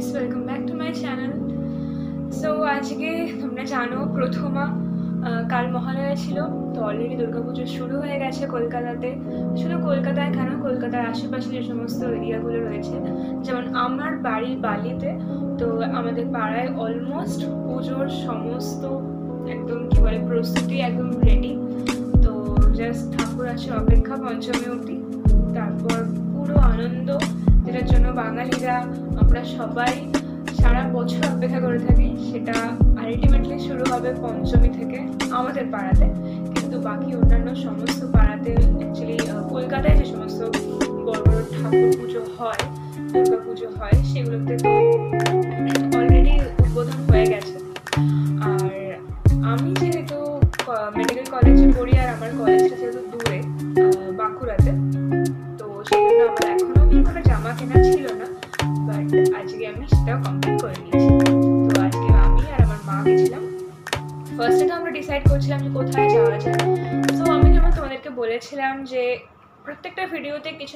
Guys welcome back to my channel so আজকে তোমরা জানো, প্রথমা কাল মহালয়া ছিল, তো অলরেডি দুর্গাপুজো শুরু হয়ে গেছে কলকাতাতে। শুধু কলকাতায় কেন? কলকাতার আশেপাশে যে সমস্ত এরিয়াগুলো রয়েছে, যেমন আমার বাড়ি বালিতে, তো আমাদের পাড়ায় অলমোস্ট পুজোর সমস্ত একদম কি বলে, প্রস্তুতি একদম রেডি তো জাস্ট ঠাকুর আছে অপেক্ষা পঞ্চমী অবধি, তারপর পুরো আনন্দ যেটার জন্য বাঙালিরা, আমরা সবাই সারা বছর অপেক্ষা করে থাকি, সেটা আলটিমেটলি শুরু হবে পঞ্চমী থেকে আমাদের পাড়াতে। কিন্তু বাকি অন্যান্য সমস্ত পাড়াতে অ্যাকচুয়ালি কলকাতায় যে সমস্ত বড় বড় ঠাকুর পুজো হয় দুর্গা পুজো হয়, সেগুলোতে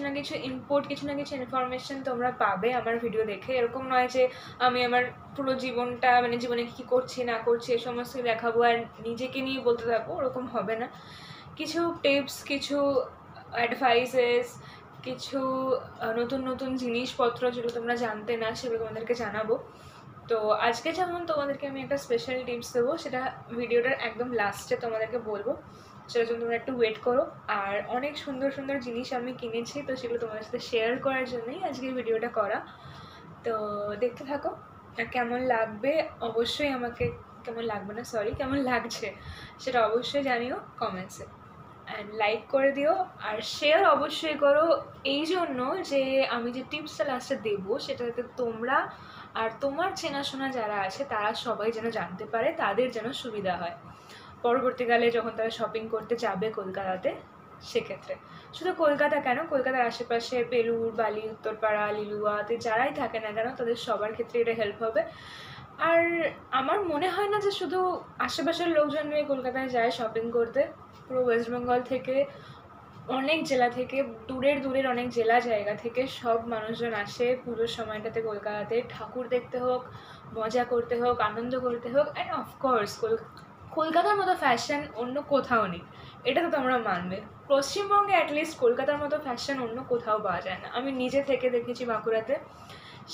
না কিছু ইনপুট কিছু না কিছু ইনফরমেশন তোমরা পাবে আমার ভিডিও দেখে। এরকম নয় যে আমি আমার পুরো জীবনটা মানে জীবনে কী করছি, না করছি, এ সমস্ত দেখাবো আর নিজেকে নিয়ে বলতে থাকব, ওরকম হবে না। কিছু টিপস কিছু অ্যাডভাইসেস কিছু নতুন নতুন জিনিসপত্র যেগুলো তোমরা জানতে না, সেগুলো তোমাদেরকে জানাব। তো আজকে যেমন তোমাদেরকে আমি একটা স্পেশাল টিপস দেবো, সেটা ভিডিওটার একদম লাস্টে তোমাদেরকে বলব। সেটার জন্য তোমরা একটু ওয়েট করো। আর অনেক সুন্দর সুন্দর জিনিস আমি কিনেছি, তো সেগুলো তোমাদের সাথে শেয়ার করার জন্যই আজকে ভিডিওটা করা। তো দেখতে থাকো কেমন লাগবে? অবশ্যই আমাকে কেমন লাগবে না সরি কেমন লাগছে সেটা অবশ্যই জানিও কমেন্টসে অ্যান্ড লাইক করে দিও, আর শেয়ার অবশ্যই করো এই জন্য যে আমি যে টিপসটা লাস্টে দেবো সেটা যাতে তোমরা আর তোমার চেনাশোনা যারা আছে, তারা সবাই যেন জানতে পারে, তাদের যেন সুবিধা হয়। পরবর্তীকালে যখন তারা শপিং করতে যাবে কলকাতাতে, সেক্ষেত্রে। শুধু কলকাতা কেন? কলকাতার আশেপাশে বেলুর বালি, উত্তরপাড়া, লিলুয়াতে যারাই থাকে না কেন, তাদের সবার ক্ষেত্রে এটা হেল্প হবে। আর আমার মনে হয় না যে শুধু আশেপাশের লোকজন লোকজনরাই কলকাতায় যায় শপিং করতে। পুরো ওয়েস্ট বেঙ্গল থেকে, অনেক জেলা থেকে, দূরের দূরের অনেক জেলা জায়গা থেকে সব মানুষজন আসে পুজোর সময়টাতে কলকাতাতে। ঠাকুর দেখতে হোক, মজা করতে হোক, আনন্দ করতে হোক অ্যান্ড অফকোর্স কলকাতার মতো ফ্যাশন অন্য কোথাও নেই। এটা তো তোমরা মানবে। পশ্চিমবঙ্গে অ্যাটলিস্ট কলকাতার মতো ফ্যাশন অন্য কোথাও পাওয়া যায় না। আমি নিজে থেকে দেখেছি বাঁকুড়াতে।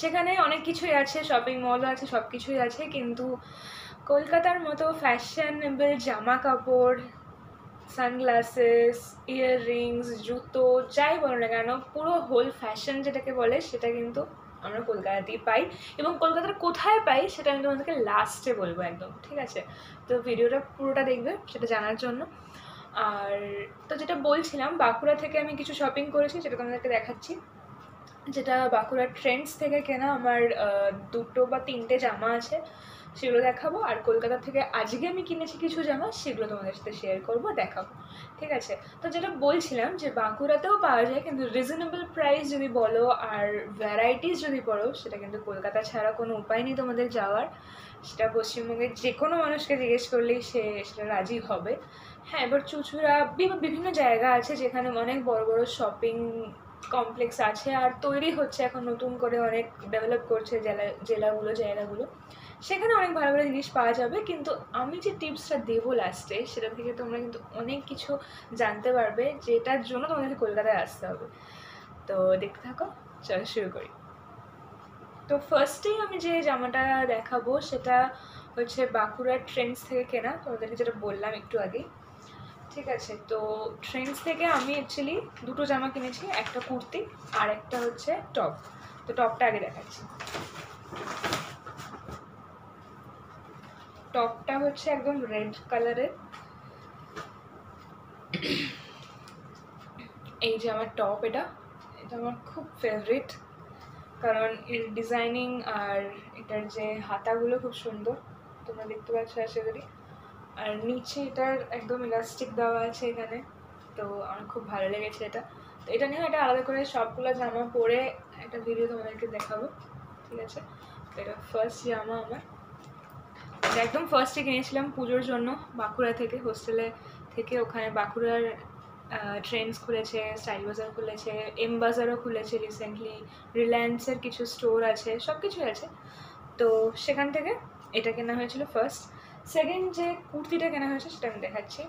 সেখানে অনেক কিছুই আছে শপিং মলও আছে সব কিছুই আছে, কিন্তু কলকাতার মতো ফ্যাশনেবল জামা কাপড় সানগ্লাসেস ইয়াররিংস জুতো, যাই বলো না কেন, পুরো হোল ফ্যাশন যেটাকে বলে, সেটা কিন্তু আমরা কলকাতাতেই পাই এবং কলকাতার কোথায় পাই সেটা আমি তোমাদেরকে লাস্টে বলব একদম, ঠিক আছে? তো ভিডিওটা পুরোটা দেখবে সেটা জানার জন্য। আর তো যেটা বলছিলাম, বাঁকুড়া থেকে আমি কিছু শপিং করেছি সেটা তোমাদেরকে দেখাচ্ছি। যেটা বাঁকুড়ার ট্রেন্ডস থেকে কেনা আমার দুটো বা তিনটে জামা আছে। সেগুলো দেখাবো। আর কলকাতা থেকে আজকে আমি কিনেছি কিছু জামা, সেগুলো তোমাদের সাথে শেয়ার করব, দেখাবো। ঠিক আছে? তো যেটা বলছিলাম যে বাঁকুড়াতেও পাওয়া যায়, কিন্তু রিজনেবল প্রাইস যদি বলো আর ভ্যারাইটিস যদি পড়ো, সেটা কিন্তু কলকাতা ছাড়া কোনো উপায় নেই তোমাদের যাওয়ার। সেটা পশ্চিমবঙ্গের যে কোনো মানুষকে জিজ্ঞেস করলেই সে সেটা রাজি হবে। হ্যাঁ এবার চুচুড়া বি- বিভিন্ন জায়গা আছে যেখানে অনেক বড় বড় শপিং কমপ্লেক্স আছে, আর তৈরি হচ্ছে এখন নতুন করে অনেক ডেভেলপ করছে জেলা, জেলাগুলো, জায়গাগুলো। সেখানে অনেক ভালো ভালো জিনিস পাওয়া যাবে, কিন্তু আমি যে টিপসটা দেবো লাস্টে সেটা থেকে তোমরা কিন্তু অনেক কিছু জানতে পারবে, যেটার জন্য তোমাদেরকে কলকাতায় আসতে হবে। তো দেখতে থাকো, চলো শুরু করি। তো ফার্স্টেই আমি যে জামাটা দেখাবো, সেটা হচ্ছে বাঁকুড়ার ট্রেন্ডস থেকে কেনা, তোমাদেরকে যেটা বললাম একটু আগে ঠিক আছে, তো ট্রেন্ডস থেকে আমি অ্যাকচুয়ালি দুটো জামা কিনেছি, একটা কুর্তি আর একটা হচ্ছে টপ তো টপটা আগে দেখাচ্ছি। টপটা হচ্ছে একদম রেড কালারের। এই যে আমার টপ এটা এটা আমার খুব ফেভারিট কারণ এর ডিজাইনিং আর এটার যে হাতাগুলো খুব সুন্দর, তোমরা দেখতে পাচ্ছ আশা করি। আর নিচে এটার একদম ইলাস্টিক দেওয়া আছে এখানে, তো আমার খুব ভালো লেগেছে এটা। তো এটা নিয়েও এটা আলাদা করে সবগুলো জামা পরে একটা ভিডিও তোমাদেরকে দেখাবো, ঠিক আছে? তো এটা ফার্স্ট জামা আমার। এটা একদম ফার্স্টে কিনেছিলাম পুজোর জন্য বাঁকুড়া থেকে হোস্টেলে থেকে। ওখানে বাঁকুড়ার ট্রেন্ডস খুলেছে স্টাইল বাজার খুলেছে এম বাজারও খুলেছে রিসেন্টলি রিলায়েন্সের কিছু স্টোর আছে সব কিছুই আছে। তো সেখান থেকে এটা কেনা হয়েছিল ফার্স্ট সেকেন্ড যে কুর্তিটা কেনা হয়েছে সেটা আমি দেখাচ্ছি।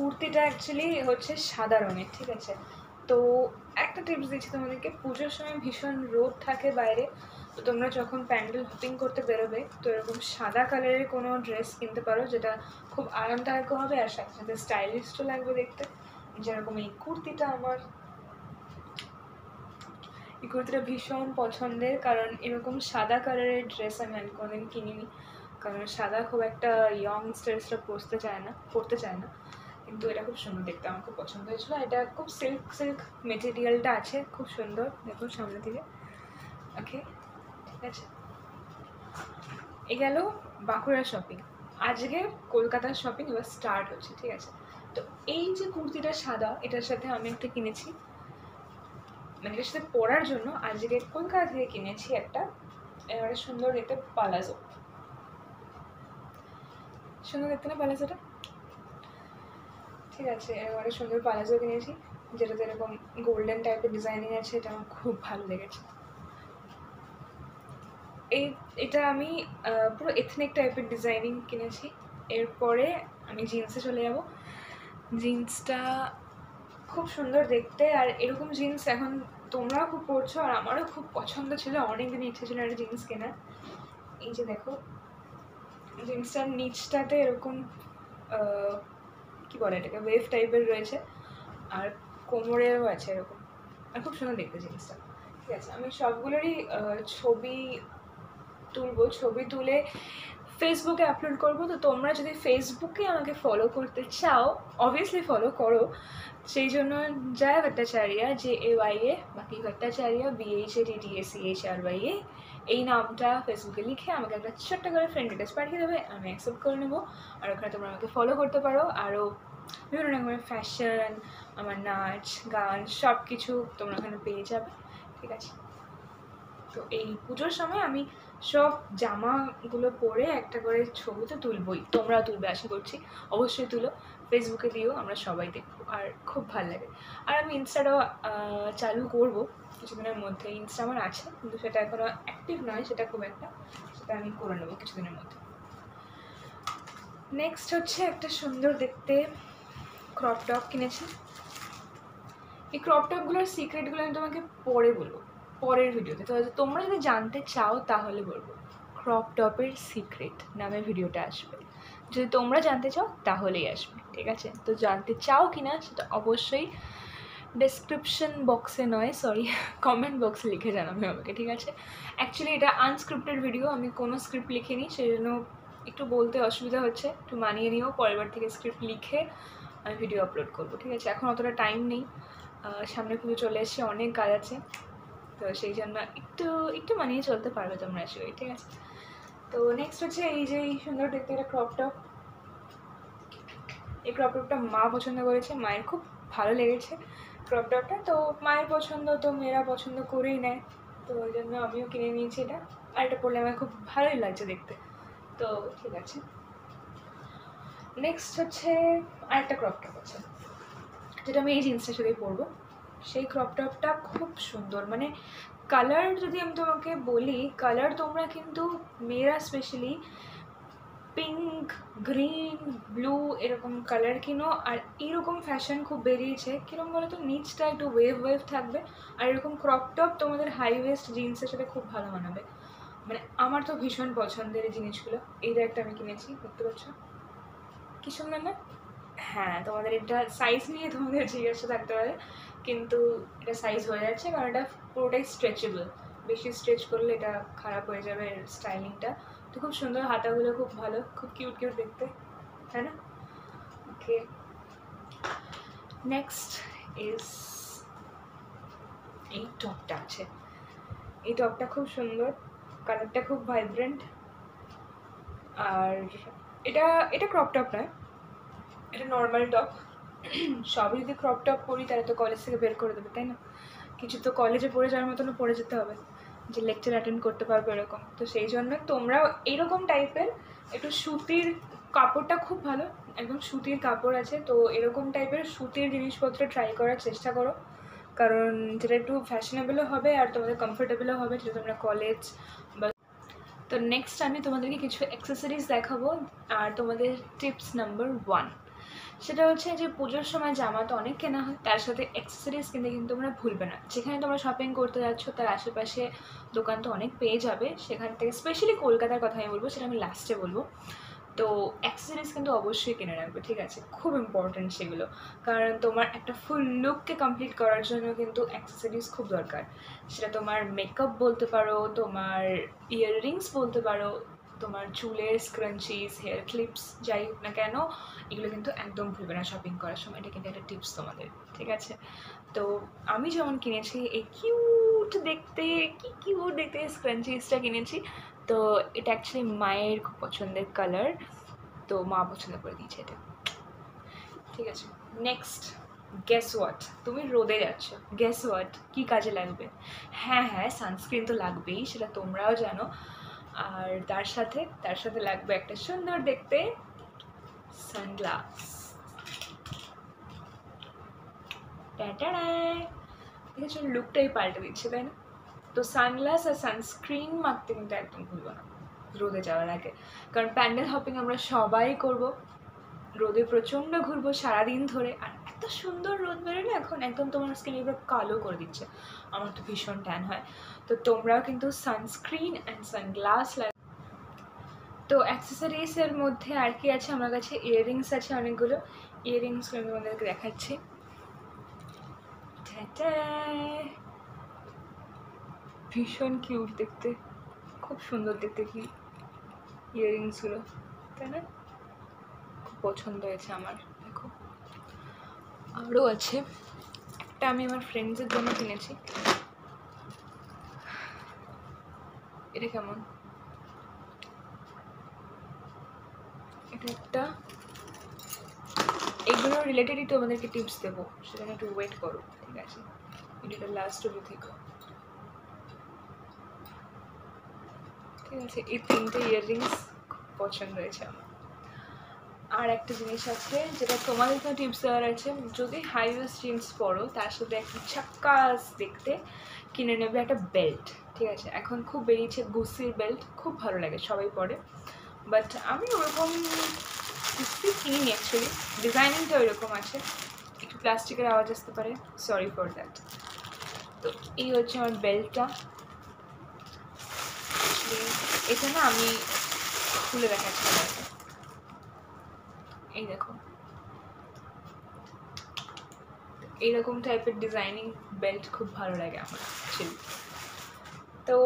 কুর্তিটা অ্যাকচুয়ালি হচ্ছে সাদা রঙের, ঠিক আছে? তো একটা টিপস দিচ্ছি তোমাদেরকে, পুজোর সময় ভীষণ রোদ থাকে বাইরে, তো তোমরা যখন প্যান্ডেল হপিং করতে বেরোবে, তো এরকম সাদা কালারের কোনো ড্রেস কিনতে পারো, যেটা খুব আরামদায়কও হবে আর সাথে সাথে স্টাইলিশও লাগবে দেখতে। যেরকম এই কুর্তিটা আমার। এই কুর্তিটা ভীষণ পছন্দের, কারণ এরকম সাদা কালারের ড্রেস আমি আমি কোনোদিন কিনিনি, কারণ সাদা খুব একটা ইয়ংস্টার্সরা পরতে চায় না, পরতে চায় না। কিন্তু এটা খুব সুন্দর দেখতে, আমার খুব পছন্দ হয়েছিল। এটা খুব সিল্ক সিল্ক মেটেরিয়ালটা আছে, খুব সুন্দর। দেখুন সামনে থেকে ওকে ঠিক আছে। এ গেল বাঁকুড়া শপিং আজকে কলকাতার শপিং এবার স্টার্ট হচ্ছে, ঠিক আছে? তো এই যে কুর্তিটা সাদা, এটার সাথে আমি একটা কিনেছি। মানে এটার সাথে পরার জন্য আজকে কলকাতা থেকে কিনেছি একটা, এবারে সুন্দর দেখতে পালাজো। সুন্দর দেখতে না পালাজোটা? ঠিক আছে, এবারে সুন্দর পালাজো কিনেছি, যেটাতে এরকম গোল্ডেন টাইপের ডিজাইনিং আছে, এটা আমার খুব ভালো লেগেছে। এই, এটা আমি পুরো এথনিক টাইপের ডিজাইনিং কিনেছি, এরপরে আমি জিন্সে চলে যাব। জিন্সটা খুব সুন্দর দেখতে, আর এরকম জিন্স এখন তোমরাও খুব পরছো, আর আমারও খুব পছন্দ ছিল অনেক দিন ইচ্ছে ছিল একটা জিন্স কেনার। এই যে দেখো জিন্সটার নিচটাতে এরকম কি বলে এটাকে? ওয়েভ টাইপের রয়েছে। আর কোমরেও আছে এরকম। আর খুব সুন্দর দেখতে জিনিসটা। ঠিক আছে, আমি সবগুলোরই ছবি তুলবো। ছবি তুলে ফেসবুকে আপলোড করব। তো তোমরা যদি ফেসবুকে আমাকে ফলো করতে চাও অবভিয়াসলি ফলো করো। সেই জন্য Jaya Bhattacharya J A Y A বাকি Bhattacharya B H A D D S C H R Y A এই নামটা ফেসবুকে লিখে আমাকে একটা ছোট্ট করে ফ্রেন্ড রিকোয়েস্ট পাঠিয়ে দেবে, আমি অ্যাকসেপ্ট করে নেব। আর ওখানে তোমরা আমাকে ফলো করতে পারো। আরও বিভিন্ন রকমের ফ্যাশন আমার নাচ, গান সব কিছু তোমরা ওখানে পেয়ে যাবে। ঠিক আছে? তো এই পুজোর সময় আমি সব জামাগুলো পরে একটা করে ছবি তো তুলবই। তোমরাও তুলবে, আশা করছি। অবশ্যই তুলো। ফেসবুকে দিও, আমরা সবাই দেখব। আর খুব ভালো লাগে। আর আমি ইনস্টাটাও চালু করব। কিছুদিনের মধ্যে ইনস্টা আমার আছে, কিন্তু সেটা এখনও অ্যাক্টিভ নয়, সেটা খুব একটা, সেটা আমি করে নেব কিছুদিনের মধ্যে। নেক্সট হচ্ছে একটা সুন্দর দেখতে ক্রপ টপ কিনেছি। এই ক্রপ টপগুলোর সিক্রেটগুলো আমি তোমাকে পরে বলব, পরের ভিডিওতে। তো তোমরা যদি জানতে চাও, তাহলে বলব ক্রপ টপের সিক্রেট নামে ভিডিওটা আসবে। যদি তোমরা জানতে চাও, তাহলেই আসবে, ঠিক আছে? তো জানতে চাও কি না সেটা অবশ্যই ডেসক্রিপশন বক্সে নয় সরি কমেন্ট বক্সে লিখে জানাবে আমাকে, ঠিক আছে? অ্যাকচুয়ালি এটা আনস্ক্রিপ্টেড ভিডিও আমি কোনো স্ক্রিপ্ট লিখিনি সেই জন্য একটু বলতে অসুবিধা হচ্ছে, একটু মানিয়ে নিও পরের বার থেকে স্ক্রিপ্ট লিখে আমি ভিডিও আপলোড করব, ঠিক আছে? এখন অতটা টাইম নেই সামনে পুজো চলে এসছে, অনেক কাজ আছে, তো সেই জন্য একটু একটু মানিয়ে চলতে পারবে তোমরা আসলে ঠিক আছে? তো নেক্সট হচ্ছে এই যে এই সুন্দর দেখতে একটা ক্রপ টপ এই ক্রপ টপটা মা পছন্দ করেছে, মায়ের খুব ভালো লেগেছে। ক্রপ টপটা তো মায়ের পছন্দ, তো মেয়েরা পছন্দ করেই নেয়। তো ওই জন্য আমিও কিনে নিয়েছি এটা। আর এটা পরলে আমার খুব ভালোই লাগছে দেখতে। তো ঠিক আছে। নেক্সট হচ্ছে আরেকটা ক্রপ টপ আছে, যেটা আমি এই জিন্সটার সাথেই পরবো। সেই ক্রপ টপটা খুব সুন্দর। মানে কালার যদি আমি তোমাকে বলি কালার তোমরা কিন্তু, মেয়েরা স্পেশালি পিঙ্ক গ্রিন ব্লু এরকম কালার কিনো। আর এরকম ফ্যাশন খুব বেরিয়েছে। কীরকম বলো তো নিচটা একটু ওয়েভ ওয়েভ থাকবে। আর এরকম ক্রপ টপ তোমাদের হাই ওয়েস্ট জিন্সের সাথে খুব ভালো মানাবে। মানে আমার তো ভীষণ পছন্দের এই জিনিসগুলো। এইটা একটা আমি কিনেছি, দেখতে পাচ্ছ? কি সুন্দর না? হ্যাঁ তোমাদের এটা সাইজ নিয়ে তোমাদের জিজ্ঞাসা থাকতে পারে। কিন্তু এটা সাইজ হয়ে যাচ্ছে কারণ এটা পুরোটাই স্ট্রেচেবল বেশি স্ট্রেচ করলে এটা খারাপ হয়ে যাবে স্টাইলিংটা তো খুব সুন্দর হাতাগুলো, খুব ভালো, খুব কিউট কিউট দেখতে, তাই না? ওকে নেক্সট ইজ এই টপটা আছে। এই টপটা খুব সুন্দর কালারটা খুব ভাইব্রেন্ট আর এটা এটা ক্রপ টপ নয়, এটা নর্মাল টপ সবই যদি ক্রপ টপ পরি, তাহলে তো কলেজ থেকে বের করে দেবে, তাই না? কিছু তো কলেজে পড়ে যাওয়ার মতনও পড়ে যেতে হবে। যে লেকচার অ্যাটেন্ড করতে পারবে এরকম তো সেই জন্য তোমরাও এইরকম টাইপের একটু সুতির কাপড়টা খুব ভালো, একদম সুতির কাপড় আছে, তো এরকম টাইপের সুতির জিনিসপত্র ট্রাই করার চেষ্টা করো। কারণ যেটা একটু ফ্যাশনেবলও হবে আর তোমাদের কমফোর্টেবলও হবে যেটা তোমরা কলেজ বা তো নেক্সট আমি তোমাদেরকে কিছু অ্যাক্সেসরিজ দেখাবো। আর তোমাদের টিপস নাম্বার ওয়ান সেটা হচ্ছে যে পুজোর সময় জামা তো অনেক কেনা হয়, তার সাথে অ্যাক্সেসরিজ কিনতে কিন্তু তোমরা ভুলবে না। যেখানে তোমরা শপিং করতে যাচ্ছ, তার আশেপাশে দোকান তো অনেক পেয়ে যাবে। সেখান থেকে স্পেশালি কলকাতার কথা আমি বলব, সেটা আমি লাস্টে বলব। তো অ্যাক্সেসরিজ কিন্তু অবশ্যই কিনে রাখবে, ঠিক আছে? খুব ইম্পর্ট্যান্ট সেগুলো। কারণ তোমার একটা ফুল লুককে কমপ্লিট করার জন্য কিন্তু অ্যাক্সেসরিজ খুব দরকার। সেটা তোমার মেকআপ বলতে পারো, তোমার ইয়াররিংস বলতে পারো তোমার চুলের স্ক্রাঞ্চিস হেয়ার ক্লিপস যাই হোক না কেন, এগুলো কিন্তু একদম ভুলবে না শপিং করার সময়। এটা কিন্তু একটা টিপস তোমাদের, ঠিক আছে? তো আমি যেমন কিনেছি, এই কিউট দেখতে, কি কিউট দেখতে স্ক্রাঞ্চিসটা কিনেছি, তো এটা অ্যাকচুয়ালি মায়ের খুব পছন্দের কালার তো মা পছন্দ করে দিয়েছে এটা। ঠিক আছে নেক্সট গ্যাস ওয়াট তুমি রোদে যাচ্ছ গ্যাস ওয়াট কী কাজে লাগবে? হ্যাঁ হ্যাঁ সানস্ক্রিন তো লাগবেই, সেটা তোমরাও জানো। আর তার সাথে তার সাথে লাগবে একটা সুন্দর দেখতে সানগ্লাস আছে লুকটাই পাল্টে দিচ্ছে, তাই না? তো সানগ্লাস আর সানস্ক্রিন মাখতে কিন্তু একদম ভুলবো না, রোদে যাওয়ার আগে। কারণ প্যান্ডেল হপিং আমরা সবাই করব। রোদে প্রচণ্ড ঘুরবো সারাদিন ধরে, আর সুন্দর রোদ বেরোয় না এখন একদম তোমার স্কিন এবার কালো করে দিচ্ছে। আমার তো ভীষণ ট্যান হয়। তো তোমরাও কিন্তু সানস্ক্রিন অ্যান্ড সানগ্লাস তো অ্যাক্সেসরিজের মধ্যে আর কি আছে? আমার কাছে ইয়াররিংস আছে অনেকগুলো। ইয়াররিংসগুলো আমি তোমাদেরকে দেখাচ্ছি। ভীষণ কিউট দেখতে। খুব সুন্দর দেখতে কি ইয়াররিংসগুলো তাই না? খুব পছন্দ হয়েছে আমার। আরও আছে। একটা আমি আমার ফ্রেন্ডসের জন্য কিনেছি। এটা কেমন? এটা একটা এগুলো রিলেটেডই তো আমাদেরকে টিপস দেবো। সেখানে একটু ওয়েট করো, ঠিক আছে? ভিডিওটা লাস্ট অবধি থেকো। ঠিক আছে, এই তিনটে ইয়াররিংস খুব পছন্দ হয়েছে আমার। আর একটা জিনিস আছে, যেটা তোমাদের তো টিপস দেওয়ার আছে। যদি হাই জিন্স পরো, তার সাথে একটা চাক্কাস দেখতে কিনে নেবে একটা বেল্ট ঠিক আছে? এখন খুব বেরিয়েছে গুসির বেল্ট খুব ভালো লাগে, সবাই পরে। বাট আমি ওরকম গুসি কিনিনি অ্যাকচুয়ালি ডিজাইনিংটা ওইরকম আছে। একটু প্লাস্টিকের আওয়াজ আসতে পারে সরি ফর দ্যাট তো এই হচ্ছে আমার বেল্টটা এটা না আমি খুলে দেখাচ্ছি এই দেখো। এইরকম টাইপের ডিজাইনিং বেল্ট খুব ভালো লাগে আমার অ্যাকচুয়ালি তো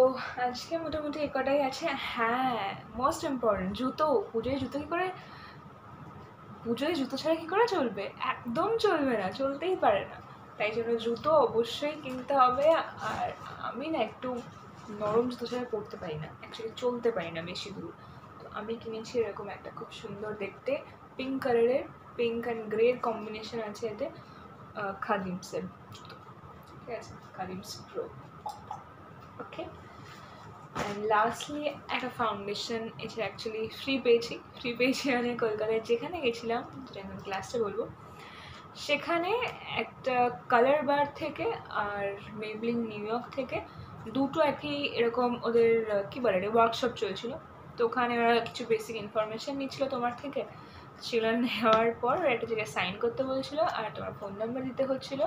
আজকে মোটামুটি এ কটাই আছে? হ্যাঁ মোস্ট ইম্পর্টেন্ট জুতো। পুজোয় জুতো কী করে? পুজোয় জুতো ছাড়া কী করে চলবে? একদম চলবে না, চলতেই পারে না। তাই জন্য জুতো অবশ্যই কিনতে হবে, আর আমি না একটু নরম জুতো ছাড়া পরতে পারি না। অ্যাকচুয়ালি চলতে পারি না বেশি দূর। তো আমি কিনেছি এরকম একটা খুব সুন্দর দেখতে। পিঙ্ক কালারের পিঙ্ক অ্যান্ড গ্রের কম্বিনেশন আছে এতে খাদিমসের ঠিক আছে? Khadims pro okay and lastly একটা ফাউন্ডেশন এটা অ্যাকচুয়ালি ফ্রি পেয়েছি। ফ্রি পেয়েছি মানে কলকাতায় যেখানে গেছিলাম, যেটা আমি ক্লাসে বলব। সেখানে একটা কালার বার থেকে আর মেবলিন নিউ ইয়র্ক থেকে দুটো একই এরকম ওদের, কী বলে ওয়ার্কশপ চলছিল। তো ওখানে ওরা কিছু বেসিক ইনফরমেশান নিচ্ছিল তোমার থেকে। সেগুলো নেওয়ার পর ওরা একটা জায়গায় সাইন করতে বলছিল আর তোমার ফোন নাম্বার দিতে হচ্ছিল।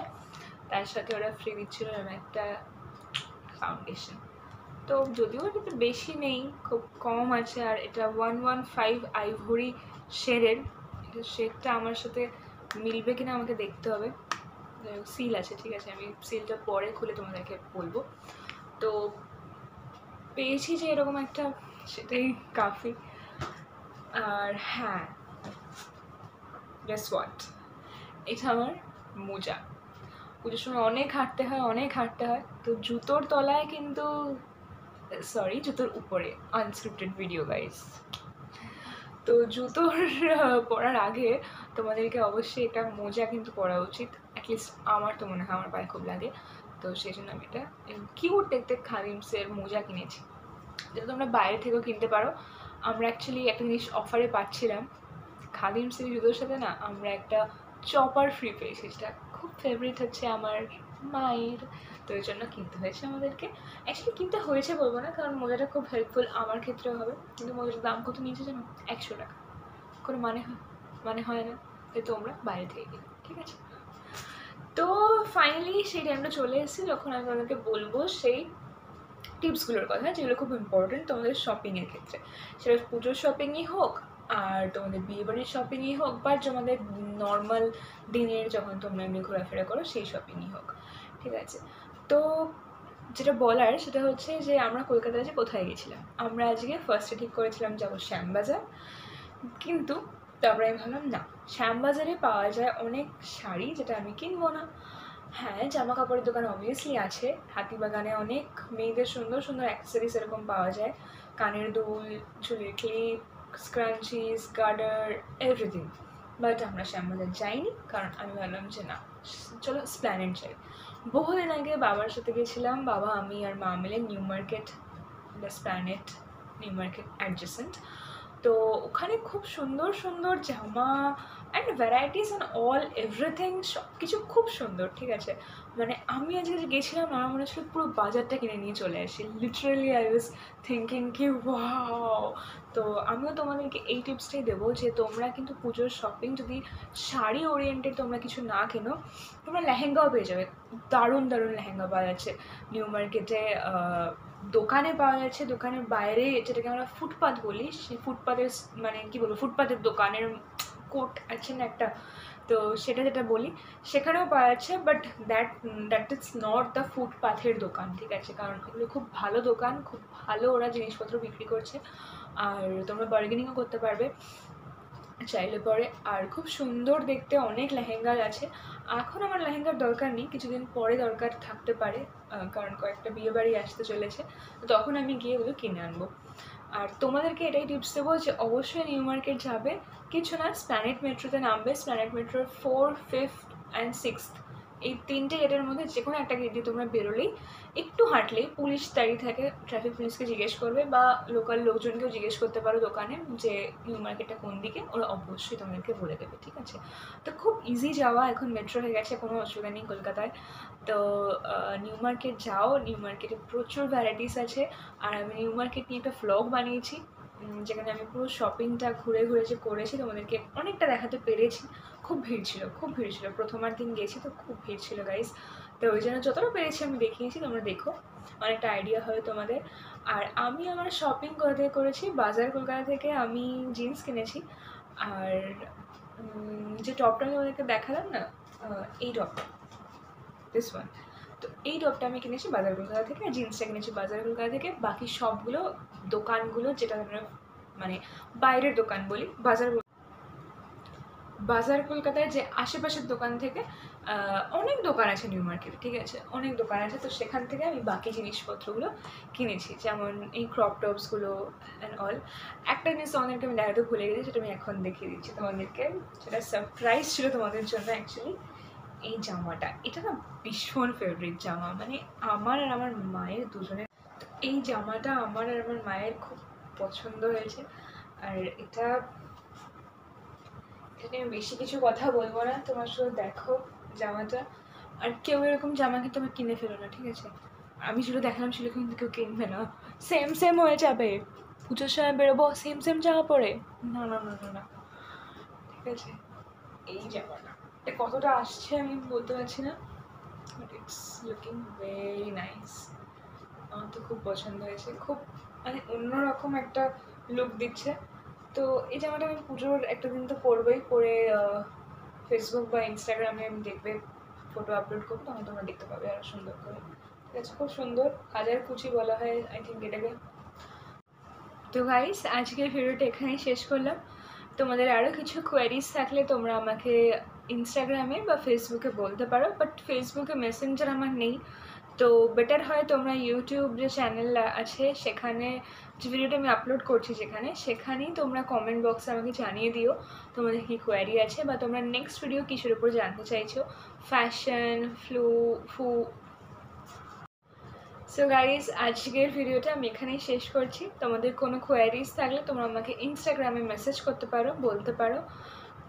তার সাথে ওরা ফ্রি দিচ্ছিল এরকম একটা ফাউন্ডেশন তো যদিও এটা বেশি নেই, খুব কম আছে আর এটা ওয়ান ওয়ান ফাইভ আইভরি শেডের শেডটা আমার সাথে মিলবে কিনা আমাকে দেখতে হবে। সিল আছে, ঠিক আছে? আমি সিলটা পরে খুলে তোমাদেরকে বলব। তো পেয়েছি যে এরকম একটা, সেটাই কাফি। আর হ্যাঁ গেস হোয়াট এটা আমার মোজা। পুজোর সময় অনেক হাঁটতে হয়, অনেক হাঁটতে হয়। তো জুতোর তলায় কিন্তু সরি জুতোর উপরে আনস্ক্রিপ্টেড ভিডিও গাইস তো জুতোর পরার আগে তোমাদেরকে অবশ্যই এটা মোজা কিন্তু পরা উচিত। অ্যাটলিস্ট আমার তো মনে হয়, আমার পায়ে খুব লাগে। তো সেই জন্য আমি এটা কিউট দেখতে খাদিমসের মোজা কিনেছি। যেটা তোমরা বাইরে থেকেও কিনতে পারো, আমরা অ্যাকচুয়ালি একটা জিনিস অফারে পাচ্ছিলাম। খাদিমসের জুতোর সাথে না আমরা একটা চপার ফ্রি পেয়েছি, যেটা খুব ফেভারিট হচ্ছে আমার মায়ের। তো এই জন্য কিনতে হয়েছে আমাদেরকে। অ্যাকচুয়ালি কিনতে হয়েছে বলব না, কারণ মোজাটা খুব হেল্পফুল আমার ক্ষেত্রেও হবে। কিন্তু মোজাটার দাম কত নিয়েছে জানো? একশো টাকা। কোনো মানে হয় মানে হয় না। তাই তোমরা বাইরে থেকে কিনো, ঠিক আছে? তো ফাইনালি সেই টাইমটা চলে এসেছে যখন আমি তোমাদেরকে বলব সেই টিপসগুলোর কথা, যেগুলো খুব ইম্পর্টেন্ট তোমাদের শপিংয়ের ক্ষেত্রে। সেটা পুজোর শপিংই হোক আর তোমাদের বিয়েবাড়ির শপিংই হোক বা তোমাদের নর্মাল দিনের যখন তোমরা এমনি ঘোরাফেরা করো, সেই শপিংই হোক। ঠিক আছে? তো যেটা বলার সেটা হচ্ছে যে আমরা কলকাতায় যে কোথায় গেছিলাম? আমরা আজকে ফার্স্টে ঠিক করেছিলাম যাব শ্যামবাজার। কিন্তু তারপরে আমি ভাবলাম, না, শ্যামবাজারে পাওয়া যায় অনেক শাড়ি যেটা আমি কিনবো না। হ্যাঁ জামা কাপড়ের দোকান অবভিয়াসলি আছে। হাতিবাগানে অনেক মেয়েদের সুন্দর সুন্দর অ্যাক্সেসরিজ এরকম পাওয়া যায়। কানের দুল, চুলের clip scrunchies garter everything but আমরা শ্যামবাজার যাইনি, কারণ আমি ভাবলাম যে না, চলো স্প্ল্যানেট যাই। বহুদিন আগে বাবার সাথে গেছিলাম, বাবা, আমি আর মা মিলে new market Esplanade new market adjacent তো ওখানে খুব সুন্দর সুন্দর জামা and varieties and all everything সব কিছু খুব সুন্দর, ঠিক আছে? মানে আমি আজকে যে গেছিলাম, আমার মনে হচ্ছিল পুরো বাজারটা কিনে নিয়ে চলে আসি। লিটারেলি আই ওয়াজ থিঙ্কিং কি ওয়াও তো আমিও তোমাদেরকে এই টিপসটাই দেবো যে তোমরা কিন্তু পুজোর শপিং যদি শাড়ি ওরিয়েন্টেড তোমরা কিছু না কেনো, তোমরা লেহেঙ্গাও পেয়ে যাবে। দারুণ দারুণ লেহেঙ্গা পাওয়া যাচ্ছে। নিউ মার্কেটে দোকানে পাওয়া যাচ্ছে, দোকানের বাইরে যেটাকে আমরা ফুটপাথ বলি, সেই ফুটপাথের মানে কি বলব ফুটপাথের দোকানের কোট আছে না একটা, তো সেটা যেটা বলি, সেখানেও পাওয়া যাচ্ছে but that that is not the ফুটপাথের দোকান, ঠিক আছে? কারণ ওগুলো খুব ভালো দোকান, খুব ভালো ওরা জিনিসপত্র বিক্রি করছে, আর তোমরা বার্গেনিংও করতে পারবে, চাইলে পরে। আর খুব সুন্দর দেখতে, অনেক লেহেঙ্গা আছে। এখন আমার লেহেঙ্গার দরকার নেই, কিছুদিন পরে দরকার থাকতে পারে। কারণ কয়েকটা বিয়ে বাড়ি আসতে চলেছে। তখন আমি গিয়ে ওগুলো কিনে আনব। আর তোমাদেরকে এটাই টিপস দেবো যে অবশ্যই নিউ মার্কেট যাবে। কিছু না স্প্ল্যানেট মেট্রোতে নামবে। স্প্ল্যানেট মেট্রোর ফোর ফিফথ অ্যান্ড সিক্সথ এই তিনটে গেটের মধ্যে যে কোনো একটা গেট দিয়ে তোমরা বেরোলেই একটু হাঁটলেই পুলিশ দাঁড়িয়ে থাকে ট্রাফিক পুলিশকে জিজ্ঞেস করবে বা লোকাল লোকজনকেও জিজ্ঞেস করতে পারো দোকানে যে নিউ মার্কেটটা কোন দিকে, ওরা অবশ্যই তোমাদেরকে বলে দেবে, ঠিক আছে? তো খুব ইজি যাওয়া, এখন মেট্রো হয়ে গেছে, কোনো অসুবিধা নেই কলকাতায়। তো নিউ মার্কেট যাও নিউ মার্কেটে প্রচুর ভ্যারাইটিস আছে। আর আমি নিউ মার্কেট নিয়ে একটা ফ্লগ বানিয়েছি। যেখানে আমি পুরো শপিংটা ঘুরে ঘুরে যে করেছি, তোমাদেরকে অনেকটা দেখাতে পেরেছি। খুব ভিড় ছিল, খুব ভিড় ছিল। প্রথমার দিন গেছি তো খুব ভিড় ছিল গাইস তো ওই জন্য যতটা পেরেছি আমি দেখিয়েছি, তোমরা দেখো। অনেকটা আইডিয়া হয় তোমাদের। আর আমি আমার শপিং থেকে করেছি? বাজার কলকাতা থেকে আমি জিন্স কিনেছি। আর যে টপটা আমি তোমাদেরকে দেখালাম না এই টপটা দিস ওয়ান এই টপটা আমি কিনেছি বাজার কলকাতা থেকে আর জিন্সটা কিনেছি বাজার কলকাতা থেকে। বাকি সবগুলো দোকানগুলো যেটা আমরা মানে বাইরের দোকান বলি, বাজার বাজার কলকাতায় যে আশেপাশের দোকান থেকে অনেক দোকান আছে নিউ মার্কেটে ঠিক আছে? অনেক দোকান আছে, তো সেখান থেকে আমি বাকি জিনিসপত্রগুলো কিনেছি, যেমন এই ক্রপ টপসগুলো অ্যান্ড অল একটা জিনিস তোমাদেরকে আমি দেখাতে ভুলে গেছি, সেটা আমি এখন দেখিয়ে দিচ্ছি তোমাদেরকে। সেটা সারপ্রাইজ ছিল তোমাদের জন্য অ্যাকচুয়ালি এই জামাটা। এটা না ভীষণ ফেভারিট জামা। মানে আমার আর আমার মায়ের দুজনের। এই জামাটা আমার আর আমার মায়ের খুব পছন্দ হয়েছে। আর এটা এখানে বেশি কিছু কথা বলব না। তোমার শুধু দেখো জামাটা। আর কেউ এরকম জামা কিন্তু আমি কিনে ফেলো না, ঠিক আছে? আমি শুধু দেখালাম সেগুলো কিন্তু কেউ কিনবে না। সেম সেম হয়ে যাবে। পুজোর সময় বেরোবো সেম সেম জামা পরে। না না না না না। ঠিক আছে? এই জামাটা। কতটা আসছে আমি বলতে পারছি না। But it's looking very nice আমার তো খুব পছন্দ হয়েছে। খুব মানে অন্যরকম একটা লুক দিচ্ছে। তো এই জামাটা আমি পুজোর একটা দিন তো পরবই। পরে ফেসবুক বা ইনস্টাগ্রামে আমি দেখবে ফটো আপলোড করব, তখন তোমরা দেখতে পাবে আরও সুন্দর করে। ঠিক আছে, খুব সুন্দর। হাজার কুচি বলা হয় আই থিঙ্ক এটাকে তো গাইস আজকের ভিডিওটা এখানেই শেষ করলাম। তোমাদের আরও কিছু কোয়ারিজ থাকলে তোমরা আমাকে ইনস্টাগ্রামে বা ফেসবুকে বলতে পারো বাট ফেসবুকে মেসেঞ্জার আমার নেই। তো বেটার হয় তোমরা ইউটিউব যে চ্যানেল আছে, সেখানে যে ভিডিওটা আমি আপলোড করছি যেখানে, সেখানেই তোমরা কমেন্ট বক্সে আমাকে জানিয়ে দিও, তোমাদের কী কোয়ারি আছে বা তোমরা নেক্সট ভিডিও কিসের উপর জানতে চাইছো। ফ্যাশন ফ্লু ফু সো গাইজ আজকের ভিডিওটা আমি এখানেই শেষ করছি। তোমাদের কোনো কোয়ারিজ থাকলে তোমরা আমাকে ইনস্টাগ্রামে মেসেজ করতে পারো, বলতে পারো।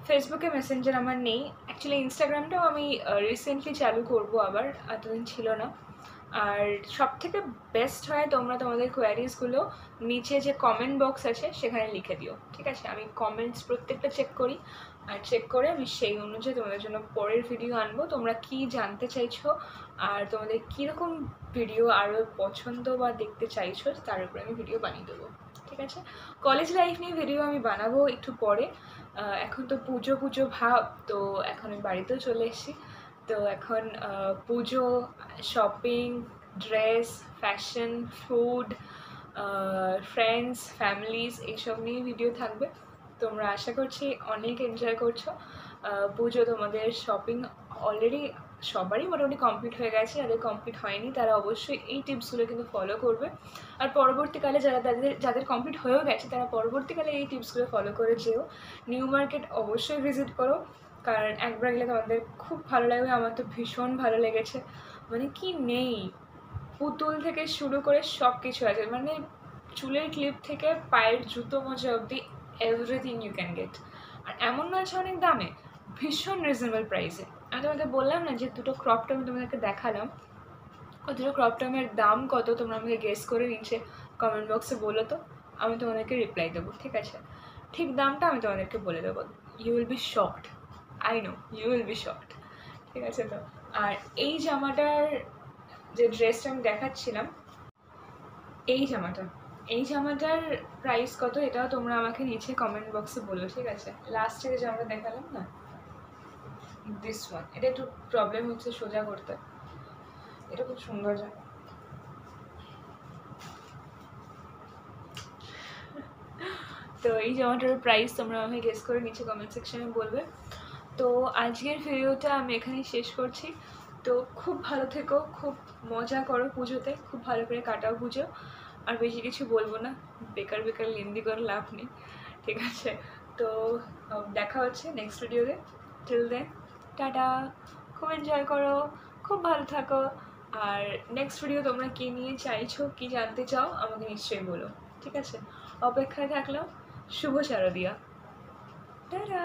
ফেসবুকে মেসেঞ্জার আমার নেই। অ্যাকচুয়ালি ইনস্টাগ্রামটাও আমি রিসেন্টলি চালু করব আবার, এতদিন ছিল না। আর সব থেকে বেস্ট হয় তোমরা তোমাদের কোয়ারিজগুলো নিচে যে কমেন্ট বক্স আছে, সেখানে লিখে দিও। ঠিক আছে? আমি কমেন্টস প্রত্যেকটা চেক করি। আর চেক করে আমি সেই অনুযায়ী তোমাদের জন্য পরের ভিডিও আনব। তোমরা কি জানতে চাইছো, আর তোমাদের কীরকম ভিডিও আরও পছন্দ বা দেখতে চাইছো, তার উপরে আমি ভিডিও বানিয়ে দেবো। ঠিক আছে। কলেজ লাইফ নিয়ে ভিডিও আমি বানাবো একটু পরে। এখন তো পুজো পুজো ভাব, তো এখন আমি বাড়িতেও চলে এসেছি। তো এখন Pujo shopping dress fashion food friends families এইসব নিয়ে ভিডিও থাকবে। তোমরা আশা করছি অনেক এনজয় করছ। পুজো তোমাদের শপিং অলরেডি সবারই মোটামুটি কমপ্লিট হয়ে গেছে, যাদের কমপ্লিট হয়নি তারা অবশ্যই এই টিপসগুলো কিন্তু ফলো করবে। আর পরবর্তীকালে যারা তাদের, যাদের কমপ্লিট হয়েও গেছে, তারা পরবর্তীকালে এই টিপসগুলো ফলো করে যেও। নিউ মার্কেট অবশ্যই ভিজিট করো, কারণ একবার গেলে তোমাদের খুব ভালো লাগবে, আমার তো ভীষণ ভালো লেগেছে। মানে কি নেই, পুতুল থেকে শুরু করে সব কিছু আছে মানে চুলের ক্লিপ থেকে পায়ের জুতো মোজা অবধি এভরিথিং ইউ ক্যান গেট আর এমন নয় অনেক দামে, ভীষণ রিজনেবল প্রাইসে আমি তোমাকে বললাম না যে দুটো ক্রপ টপ তোমাদেরকে দেখালাম। দুটো ক্রপ টমের দাম কত তোমরা আমাকে গেস করে নিচে কমেন্ট বক্সে বলো তো। আমি তোমাদেরকে রিপ্লাই দেবো, ঠিক আছে? ঠিক দামটা আমি তোমাদেরকে বলে দেবো। You will be shocked I know you will be shocked ঠিক আছে তো? আর এই জামাটার যে ড্রেসটা আমি দেখাচ্ছিলাম, এই জামাটা, এই জামাটার প্রাইস কত? এটাও তোমরা আমাকে নিচে কমেন্ট বক্সে বলো, ঠিক আছে? লাস্টে যে জামাটা দেখালাম না? দিস ওয়ান এটা একটু প্রবলেম হচ্ছে সোজা করতে। এটা খুব সুন্দর জামা তো এই জামাটার প্রাইস তোমরা আমাকে গেস করে নিচে কমেন্ট সেকশনে বলবে। তো আজকের ভিডিওটা আমি এখানেই শেষ করছি। তো খুব ভালো থেকো, খুব মজা করো পুজোতে, খুব ভালো করে কাটাও পুজো। আর বেশি কিছু বলব না, বেকার বেকার লেন্দি করে লাভ নেই। ঠিক আছে? তো দেখা হচ্ছে নেক্সট ভিডিওতে টিল দেন টাটা। খুব এনজয় করো, খুব ভালো থাকো। আর নেক্সট ভিডিও তোমরা কী নিয়ে চাইছো, কি জানতে চাও, আমাকে নিশ্চয়ই বলো। ঠিক আছে? অপেক্ষায় থাকল, শুভ শারদিয়া। টাটা!